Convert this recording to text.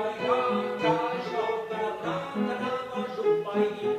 Jupaiá, Cajá, Prata, Namajupaiá.